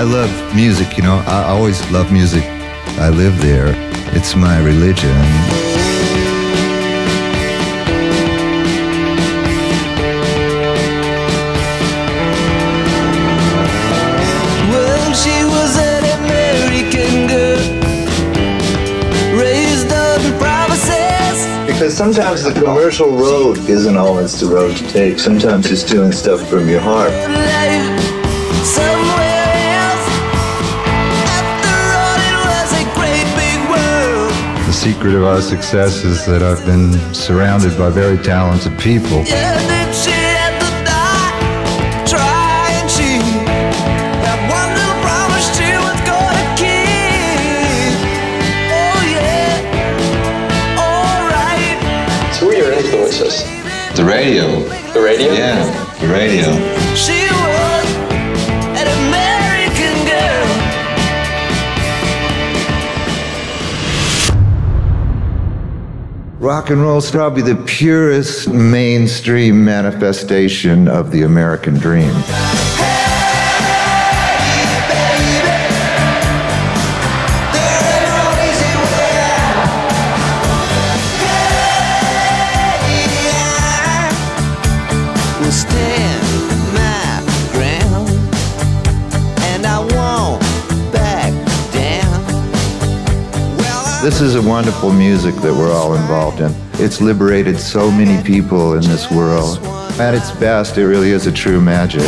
I love music, you know. I always love music. I live there. It's my religion. Well, she was an American girl, raised on promises. Because sometimes the commercial road isn't always the road to take. Sometimes it's doing stuff from your heart. Secret of our success is that I've been surrounded by very talented people. Yeah, then she had to die trying. She had one little promise she was gonna keep. Oh yeah, alright. So who are your influences? The radio. The radio? Yeah, the radio. Rock and roll is probably the purest mainstream manifestation of the American dream. stand my ground, and I won't This is a wonderful music that we're all involved in. It's liberated so many people in this world. At its best, it really is a true magic.